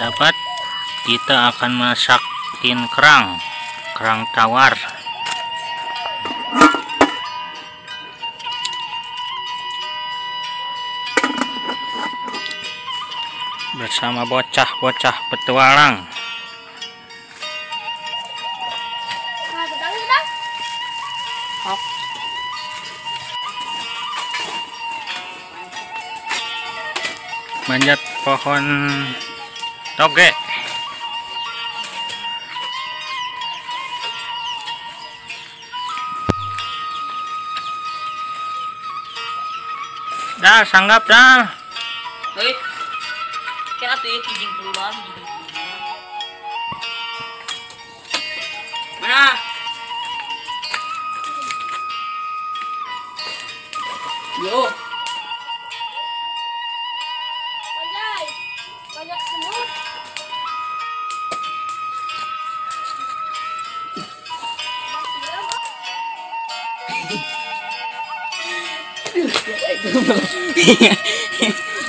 sahabat kita akan masakin kerang kerang tawar bersama bocah-bocah petualang gedang. manjat pohon toge dah sanggap dah Hei. Kena tuh ya kijing puluhan. Mana?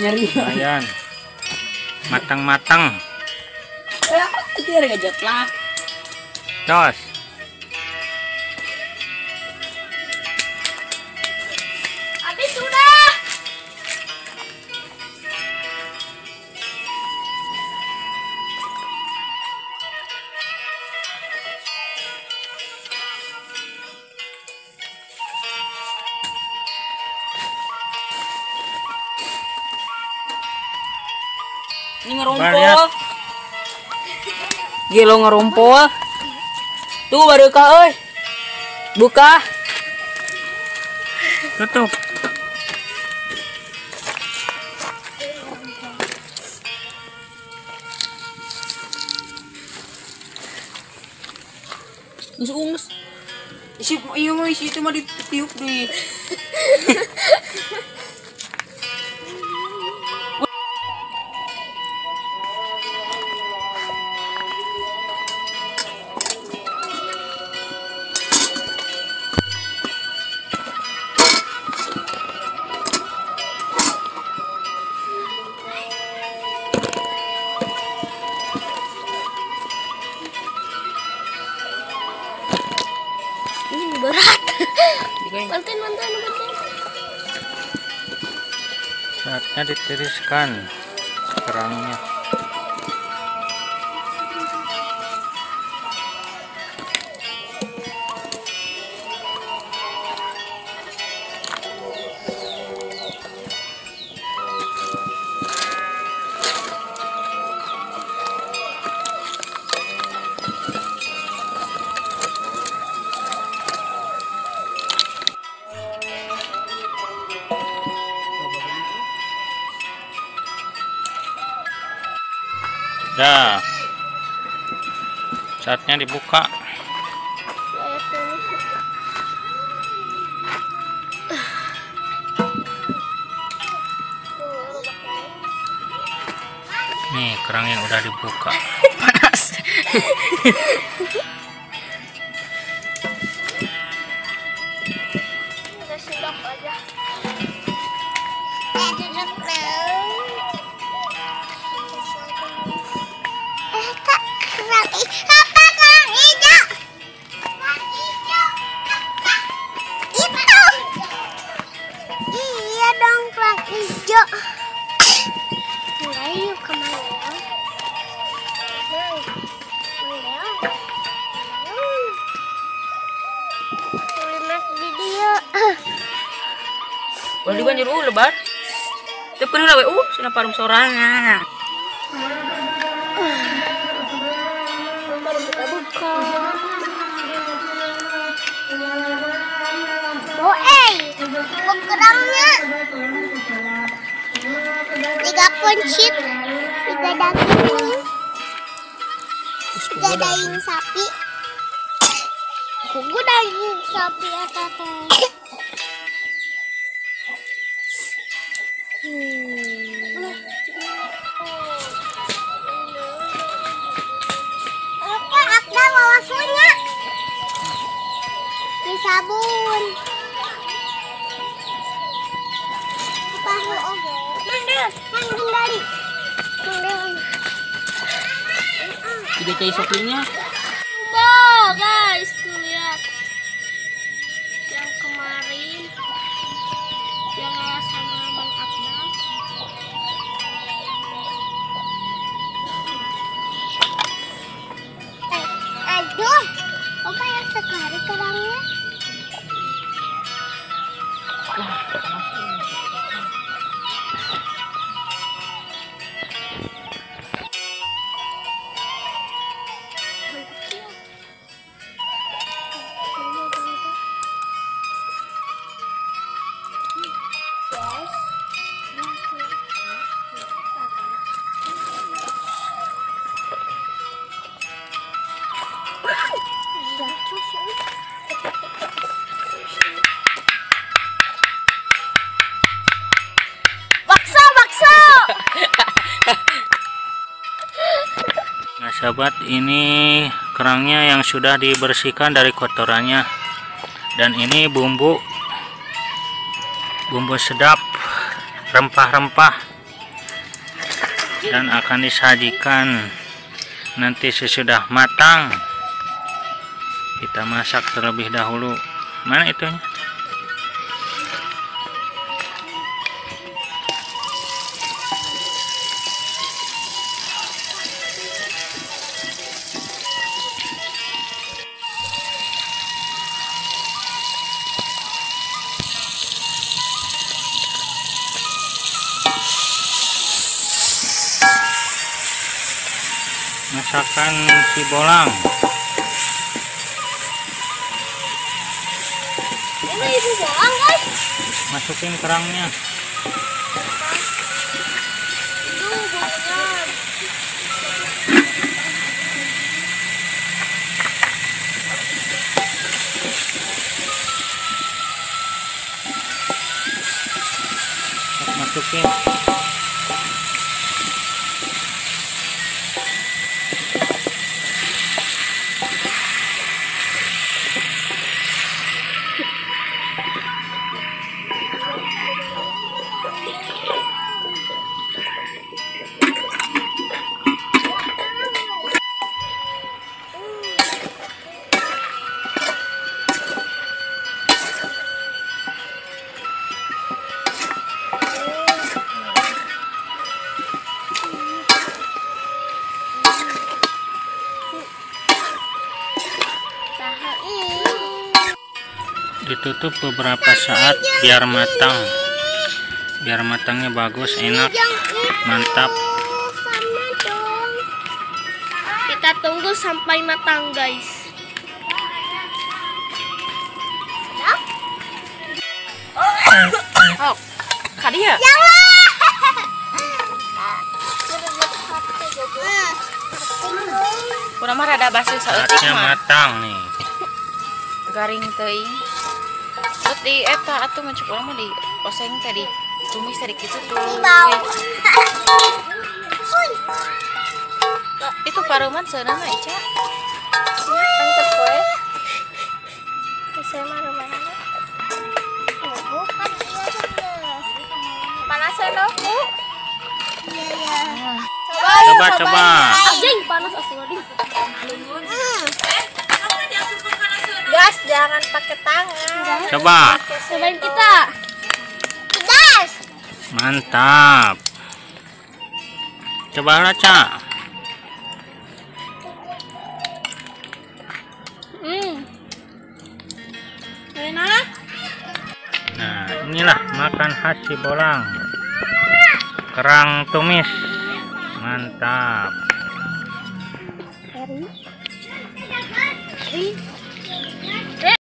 Nyari. lumayan matang-matang ada gadget lah. jos Ini ngerumpul. Gilo ngerumpul. Tuh baru kah, euy. Buka. tutup Isi ungus. Isi iya mah isi itu mah ditiup di. Bantuin, bantuin, bantuin. saatnya ditiriskan kerangnya dah saatnya dibuka. Nih kerang yang udah dibuka. Panas. di banjir uh lebar. Tep kan we uh sina parum sorangan. Kerangnya? Tiga kuncit tiga daging. Tiga daging sapi. Kuku daging sapi atau teh Kita tiga cai wow guys. Bakso, bakso! Nah sahabat ini kerangnya yang sudah dibersihkan dari kotorannya. Dan ini bumbu bumbu sedap rempah-rempah. Dan akan disajikan nanti sesudah matang kita masak terlebih dahulu. Mana itunya? Masakan si bolang masukin kerangnya ditutup beberapa saat biar matang biar matangnya bagus enak mantap. Kita tunggu sampai matang, guys. Oh, kadia. Kurang mah rada basi saatnya matang nih Garing teuing. Di eta atuh mah urang mah di oseng tadi tumis tadi kitu tuh. Itu pareuman seuneu mah Ica. Antep gue. Saya mana? Bukan iya bener. Panasin aku. Iya iya. coba coba Anjing panas asli. Jangan pakai tangan. coba Cobain kita. Gas. mantap coba raca Hmm. Enak. nah inilah makan khas si bolang kerang tumis mantap.